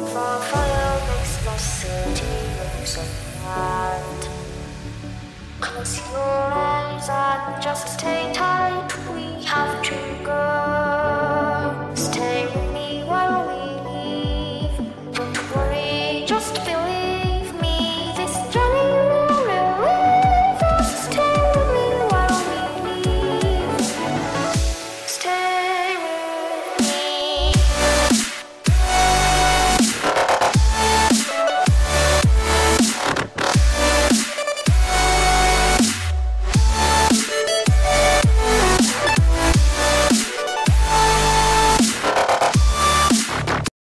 For fire makes my city looks alive. Close your eyes and just take time.